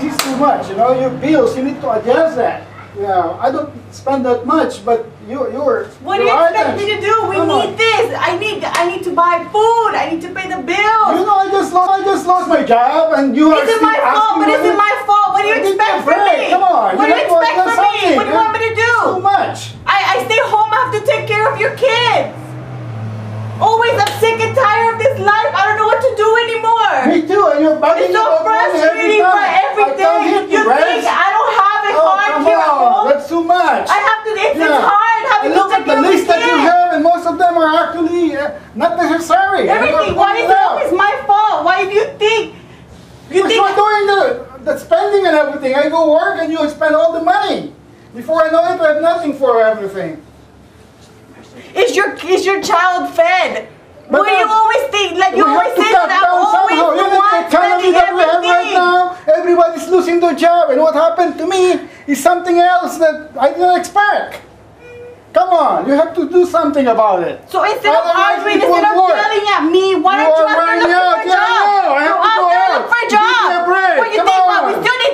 this is too much. You know, your bills, you need to adjust that. Yeah, I don't spend that much, but you, you're. What do you expect items- me to do? We Come need on. this. I need I need to buy food. I need to pay the bills. You know, I just lost, I just lost my job, and you are Is it my fault? But is it my fault? What do you Give me a expect from me? Come on, What do you have to expect from me? What do you want me to do? Too much. I, I stay home, I have to take care of your kids. Always, I'm sick and tired of this life. I don't know what to do anymore. Me too, and you're bugging It's so about money every frustrating for time. every I come here day. to You rest. think I don't have it Oh, hard come here at on, home? that's too much. I have to, it's, Yeah. it's hard having And to look take at the care of list the that you kids. have, and most of them are actually uh, not necessary. Everything, why is it always my fault? Why do you think? You think you're doing the, the spending and everything. I go work and you spend all the money. Before I know it, I have nothing for everything. is your is your child fed? But What do you always think? Like you always say cut that I'm down always somehow. the at one the economy spending that we have right now. Everybody's losing their job, and what happened to me is something else that I didn't expect. Come on, you have to do something about it. So instead of arguing, instead of work. yelling at me, why You don't you out there look for a job? know. I have to look for a me job. a break. What do you Come think? What, we still need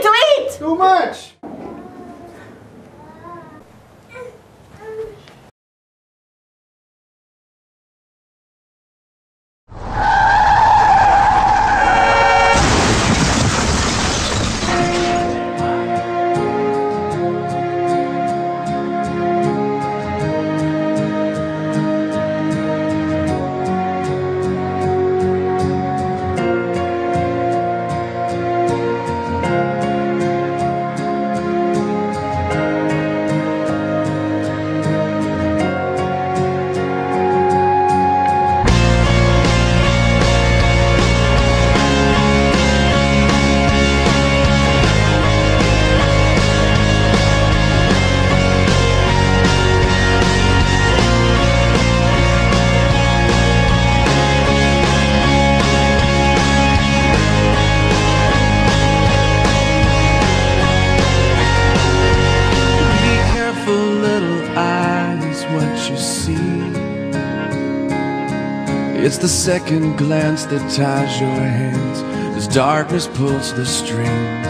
It's the second glance that ties your hands as darkness pulls the strings.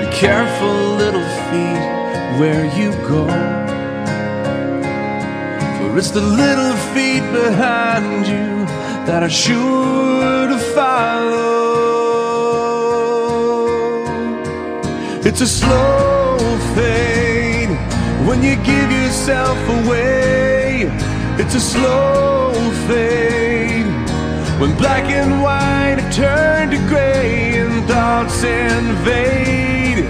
Be careful, little feet, where you go. For it's the little feet behind you that are sure to follow. It's a slow fade when you give yourself away. It's a slow fade when black and white have turned to gray and thoughts invade.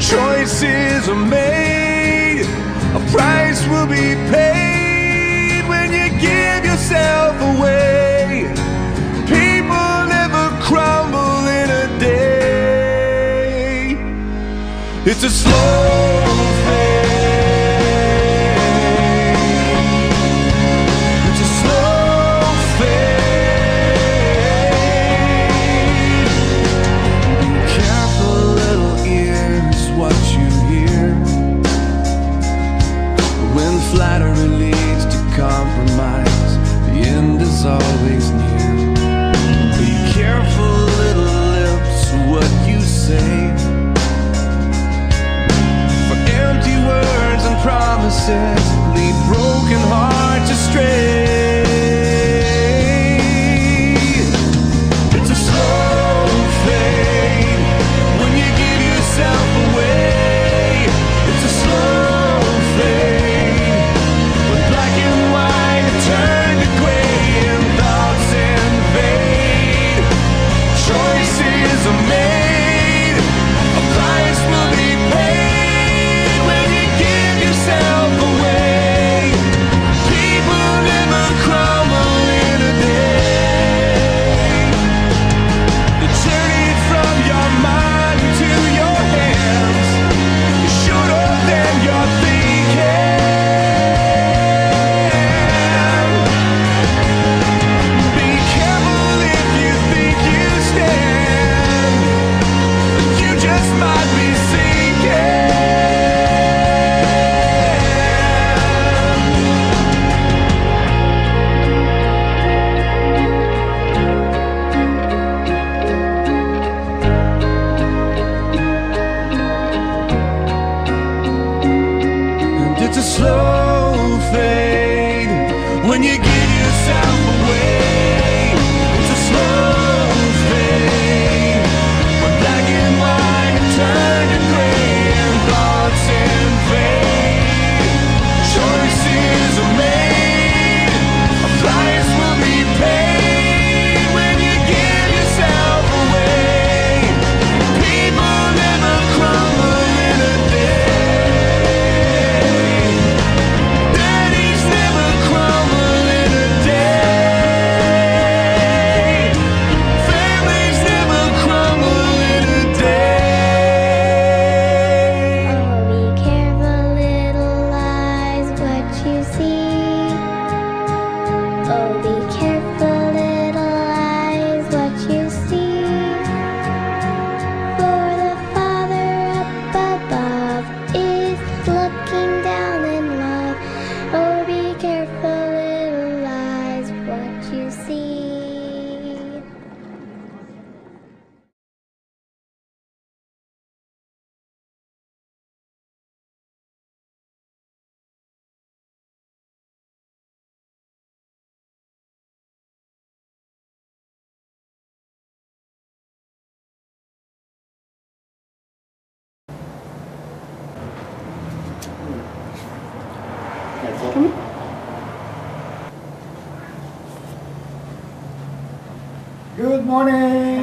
Choices are made, a price will be paid when you give yourself away. People never crumble in a day. It's a slow a slow fade. When you give yourself Good morning.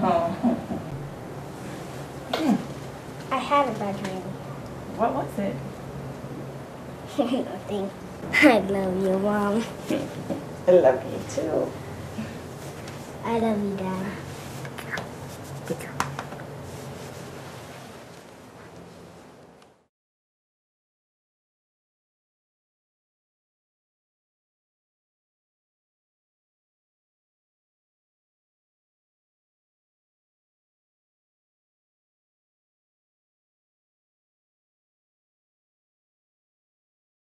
oh. I had a bad dream. What was it? Nothing. I love you, Mom. I love you too. I love you, Dad.